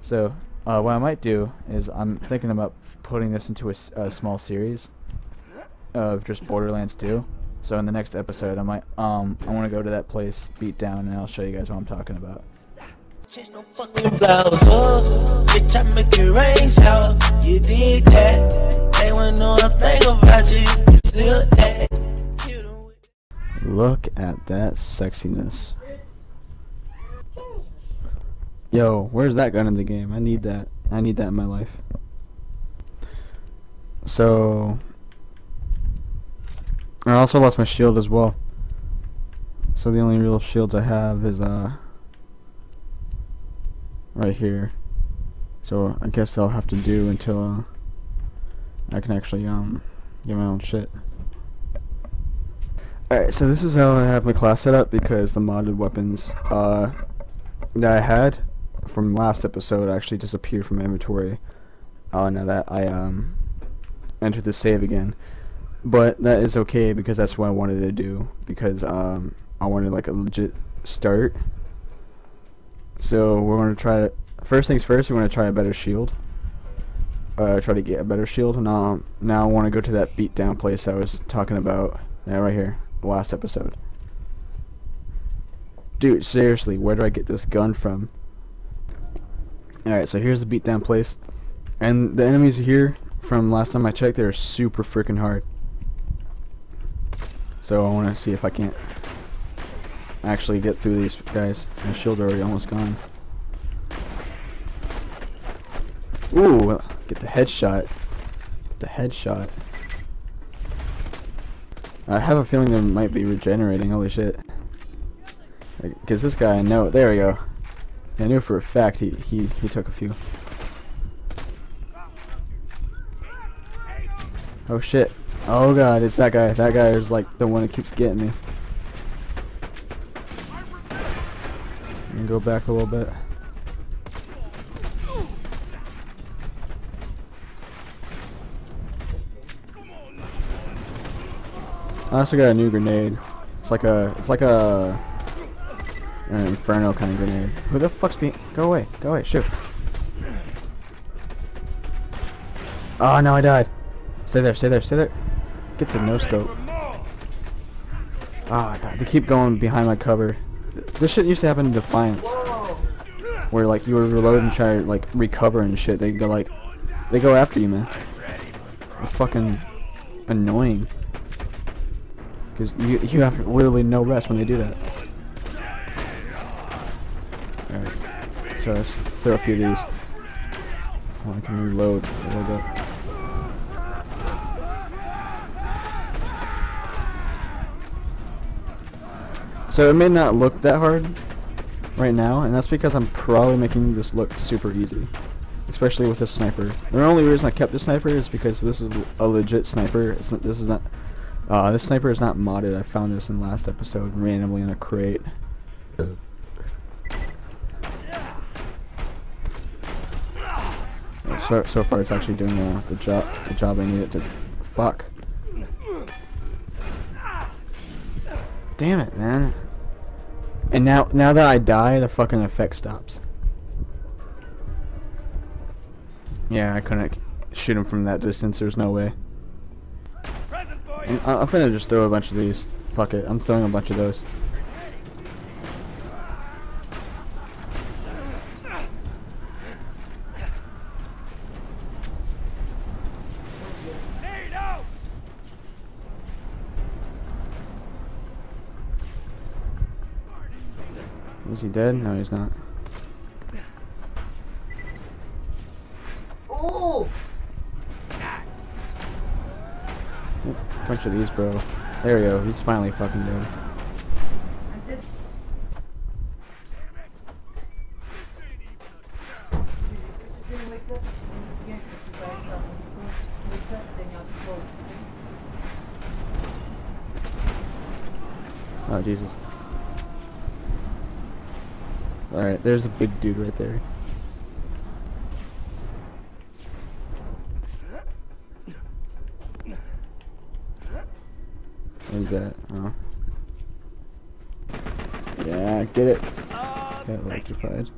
So, uh, what I might do is I'm thinking about putting this into a small series of just Borderlands 2. So in the next episode, I might um I want to go to that place, beat down, and I'll show you guys what I'm talking about. Change no fucking blouse up. Bitch, I make it rain shower. You did that. They know a thing about you. You still that. Look at that sexiness. Yo, where's that gun in the game? I need that. I need that in my life. So, I also lost my shield as well. So the only real shields I have is uh right here. So I guess I'll have to do until uh, I can actually um get my own shit. Alright, so this is how I have my class set up because the modded weapons uh, that I had from last episode actually disappeared from inventory. Uh, now that I um, entered the save again. But that is okay because that's what I wanted to do because um, I wanted like a legit start. So we're going to try to, first things first, we're to try a better shield. Uh, try to get a better shield. And um, now I want to go to that beatdown place I was talking about. Yeah, right here last episode. Dude, seriously, where do I get this gun from? Alright, so here's the beatdown place. And the enemies here, from last time I checked, they're super freaking hard. So I want to see if I can't actually get through these guys. My shield's already almost gone. Ooh, get the headshot. Get The headshot. I have a feeling they might be regenerating. Holy shit! Because this guy, I know. There we go. I knew for a fact he he he took a few. Oh shit! Oh god, it's that guy. That guy is like the one that keeps getting me. And go back a little bit. I also got a new grenade. It's like a, it's like a, an inferno kind of grenade. Who the fuck's being? Go away, go away, shoot. Oh no, I died. Stay there, stay there, stay there. Get the no scope. Oh ah, my god, they keep going behind my cover. This shit used to happen in Defiance, where like you would reload and try to like recover and shit. They go like, they go after you, man. It's fucking annoying. Because you, you have literally no rest when they do that. Alright. So let's throw a few of these. Oh, I can reload a little bit. So it may not look that hard right now, and that's because I'm probably making this look super easy. Especially with this sniper. The only reason I kept the sniper is because this is a legit sniper. It's this is not uh, this sniper is not modded. I found this in the last episode randomly in a crate. So, so far, it's actually doing uh, the job. The job I need it to. Fuck. Damn it, man. And now, now that I die, the fucking effect stops. Yeah, I couldn't shoot him from that distance. There's no way. I'm, finna just throw a bunch of these. Fuck it, I'm throwing a bunch of those. Is he dead? No, he's not. Oh! Bunch of these, bro. There we go. He's finally fucking dead. Oh, I said. Didn't wake up. I'm scared because she's by herself. When she wakes up, then y'all can vote. Oh, Jesus. Alright, there's a big dude right there. What is that? Oh. Yeah, get it. Got electrified.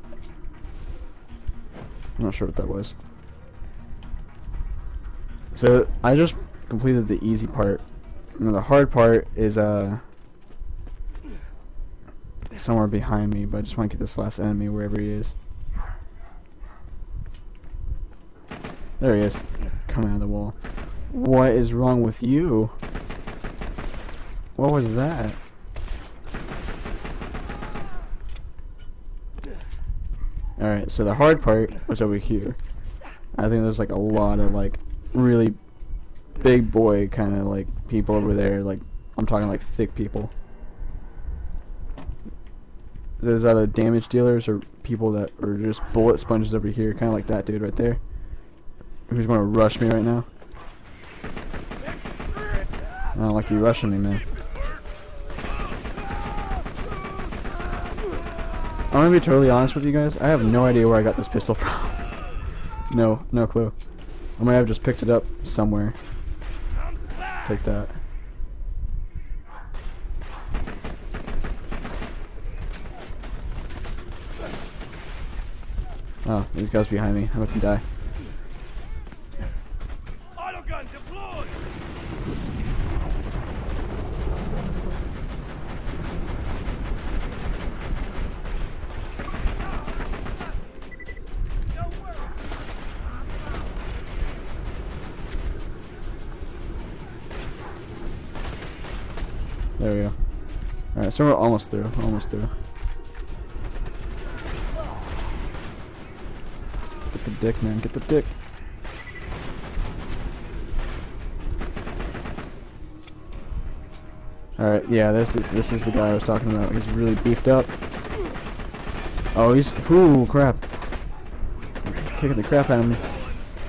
I'm not sure what that was. So I just completed the easy part. And the hard part is uh somewhere behind me, but I just want to get this last enemy wherever he is. There he is. Coming out of the wall. What is wrong with you? What was that? Alright, so the hard part was over here. I think there's like a lot of like really big boy kind of like people over there. Like, I'm talking like thick people. There's other damage dealers or people that are just bullet sponges over here, kind of like that dude right there. Who's gonna rush me right now? I don't like you rushing me, man. I'm gonna be totally honest with you guys. I have no idea where I got this pistol from. no, no clue. I might have just picked it up somewhere. Take that. Oh, these guys behind me. I'm about to die. There we go. Alright, so we're almost through. Almost through. Get the dick, man. Get the dick. Alright, yeah, this is this is the guy I was talking about. He's really beefed up. Oh, he's ooh crap. Kicking the crap out of me.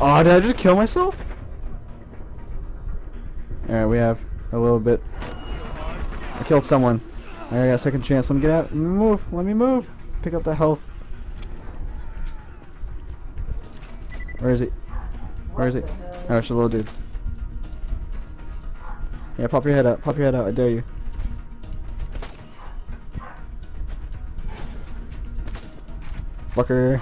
Oh, did I just kill myself? Alright, we have a little bit. I killed someone. I got a second chance. Let me get out. Let me move. Let me move. Pick up the health. Where is he? Where is he? Oh, it's a little dude. Yeah, pop your head out. Pop your head out. I dare you. Fucker.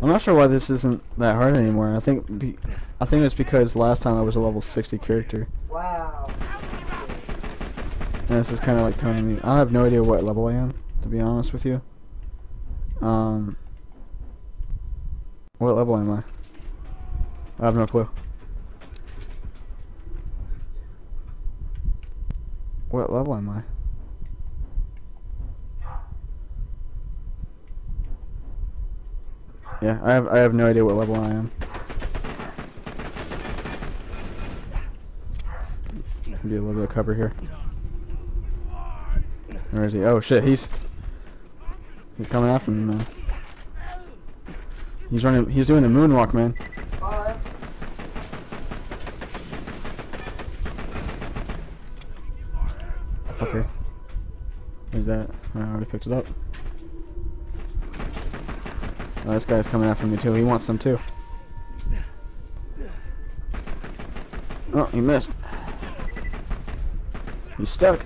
I'm not sure why this isn't that hard anymore. I think be I think it's because last time I was a level 60 character. Wow. And this is kind of like toning me. I have no idea what level I am, to be honest with you. Um, what level am I? I have no clue. What level am I? Yeah, I have I have no idea what level I am. Do a little bit of cover here. Where is he? Oh shit, he's he's coming after me, man. He's running. He's doing the moonwalk, man. That's Fucker. Who's that? I already picked it up. Oh, this guy's coming after me too. He wants some too. Oh, he missed. He's stuck.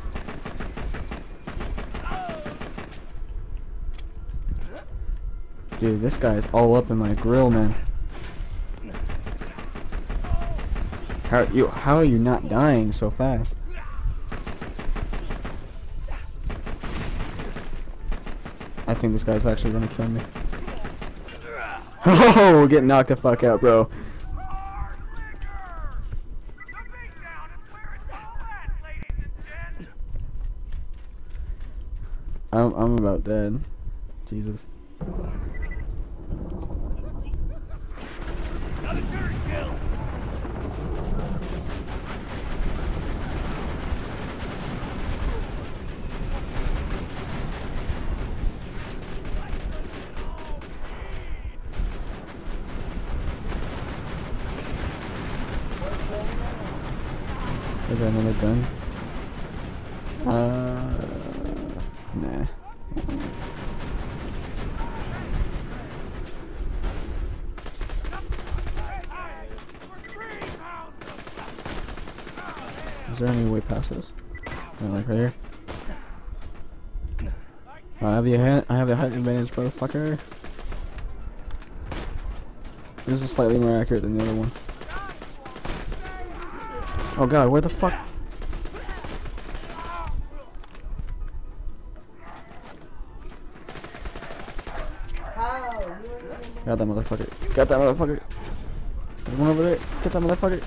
Dude, this guy is all up in my grill, man. How you? How are you not dying so fast? I think this guy's actually gonna kill me. Oh, we're getting knocked the fuck out, bro. I'm I'm about dead. Jesus. Another turret kill! Is there another gun? Uh, nah. Is there any way past this? Like right here? Oh, I have the. I have the height advantage, motherfucker. This is slightly more accurate than the other one. Oh god, where the fuck? Got that motherfucker. Got that motherfucker. There's one over there. Get that motherfucker.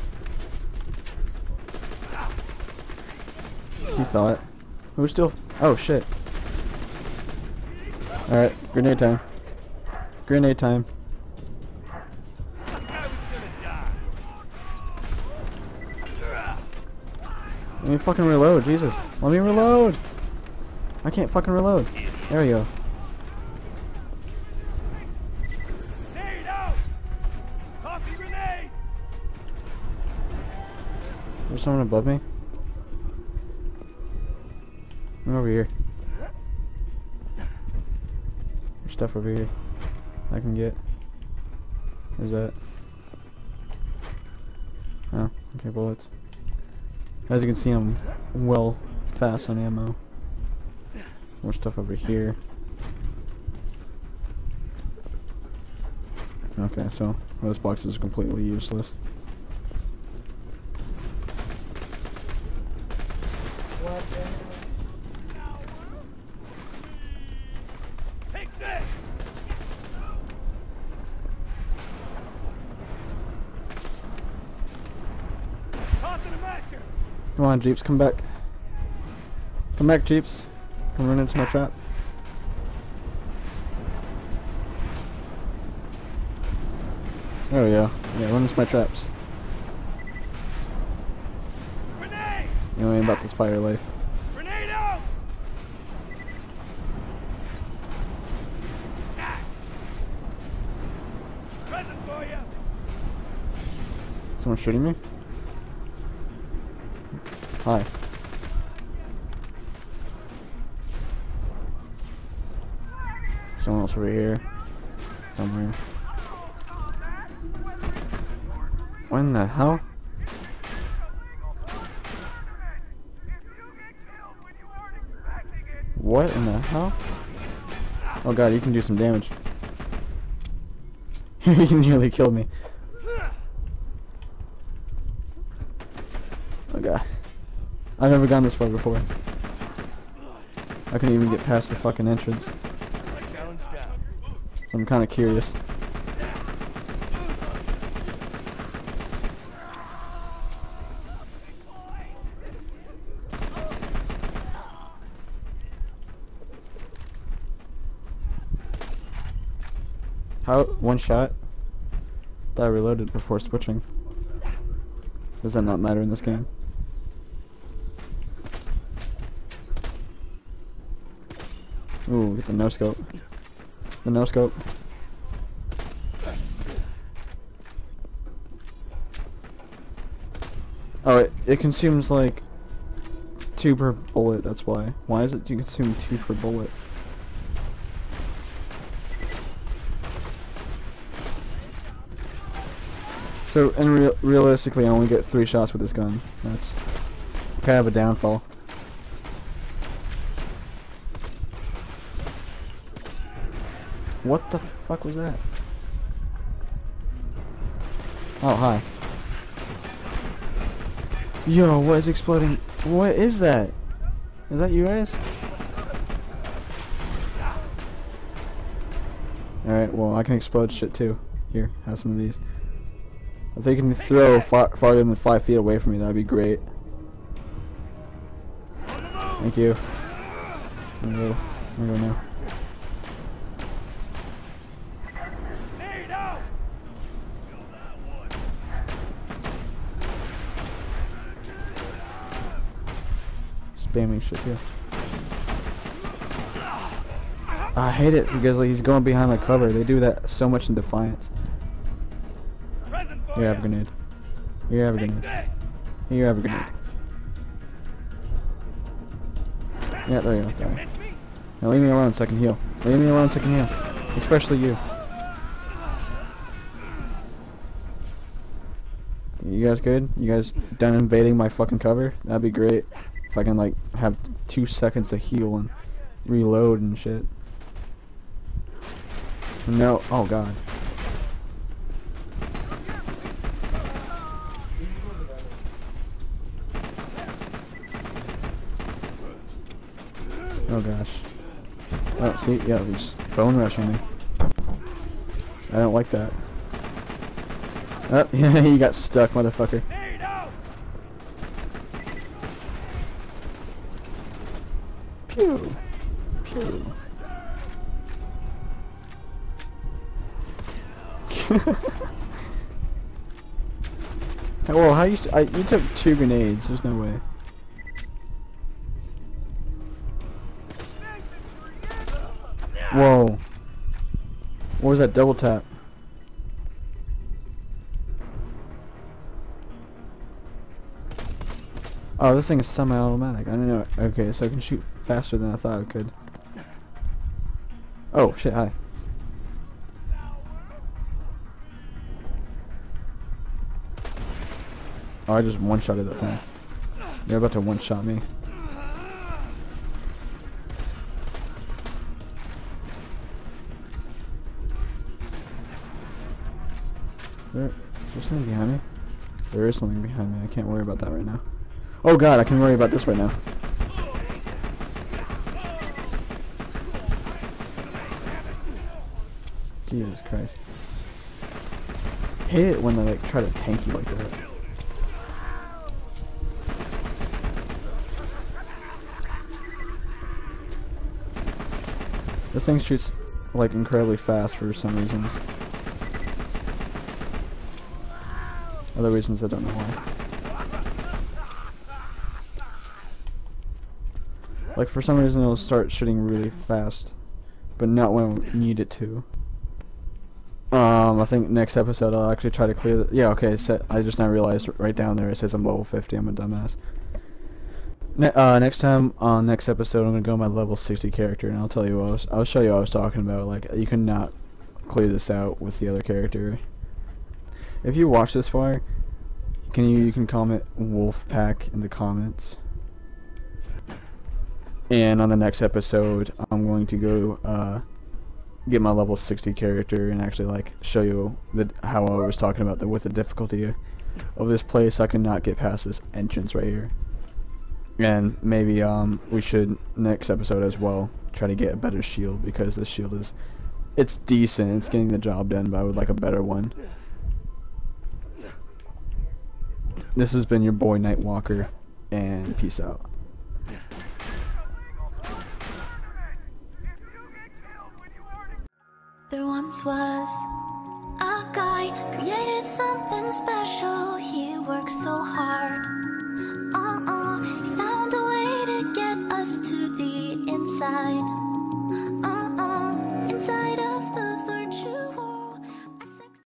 He thought. Who's still? Oh shit. Alright, grenade time. Grenade time. Let me fucking reload, Jesus. Let me reload! I can't fucking reload. There we go. There's someone above me. I'm over here. There's stuff over here I can get. Is that? Oh, okay, bullets. As you can see, I'm well fast on ammo. More stuff over here. Okay, so those boxes are completely useless. Take this! Tossing a masher! Come on, Jeeps, come back. Come back, Jeeps. Come run into my trap. There we go. Yeah, run into my traps. You know ain't about this fire life. Grenade out! Ah. Present for you! Someone shooting me? Hi. Someone else over here. Somewhere. When the hell? What in the hell? Oh god, you can do some damage. you nearly killed me. God. I've never gone this far before. I couldn't even get past the fucking entrance. So I'm kinda curious. How one shot? I reloaded before switching. Does that not matter in this game? Ooh, get the no scope. The no scope. Oh, it, it consumes like two per bullet. That's why. Why is it to consume two per bullet? So, and real realistically, I only get three shots with this gun. That's kind of a downfall. What the fuck was that? Oh, hi. Yo, what is exploding? What is that? Is that you guys? Alright, well, I can explode shit too. Here, have some of these. If they can throw far farther than five feet away from me, that'd be great. Thank you. I'm gonna go, now. Spamming shit too. I hate it because like he's going behind my cover. They do that so much in Defiance. Here, have a grenade. Here, have a grenade. Here, have a grenade. Yeah, there you go. Now leave me alone so I can heal. Leave me alone so I can heal. Especially you. You guys good? You guys done invading my fucking cover? That'd be great. If I can like have two seconds to heal and reload and shit. No, oh god. Oh gosh. Oh, see, yeah, he's bone rushing me. I don't like that. Oh, yeah, you got stuck, motherfucker. Pew. Pew. Whoa, how you, st- I, you took two grenades, there's no way. Whoa. What was that double tap? Oh, this thing is semi-automatic. I know. Okay, so I can shoot faster than I thought I could. Oh, shit, hi. Oh, I just one-shotted that thing. They're about to one-shot me. There, is there something behind me? There is something behind me. I can't worry about that right now. Oh god, I can worry about this right now. Jesus Christ. Hate it when they like try to tank you like that. This thing shoots like incredibly fast for some reasons. Other reasons I don't know why. Like for some reason it'll start shooting really fast, but not when we need it to. Um, I think next episode I'll actually try to clear the. Yeah, okay. I just now realized right down there it says I'm level 50. I'm a dumbass. Ne- uh, next time on next episode I'm gonna go my level 60 character and I'll tell you what I was, I'll show you what I was talking about. Like you cannot clear this out with the other character. If you watch this far, can you you can comment Wolfpack in the comments. And on the next episode, I'm going to go uh, get my level 60 character and actually like show you the how I was talking about the with the difficulty of this place. I cannot get past this entrance right here. And maybe um we should next episode as well try to get a better shield because this shield is it's decent. It's getting the job done, but I would like a better one. This has been your boy Nightwalker, and peace out. was a guy created something special. He worked so hard. Uh uh, he found a way to get us to the inside.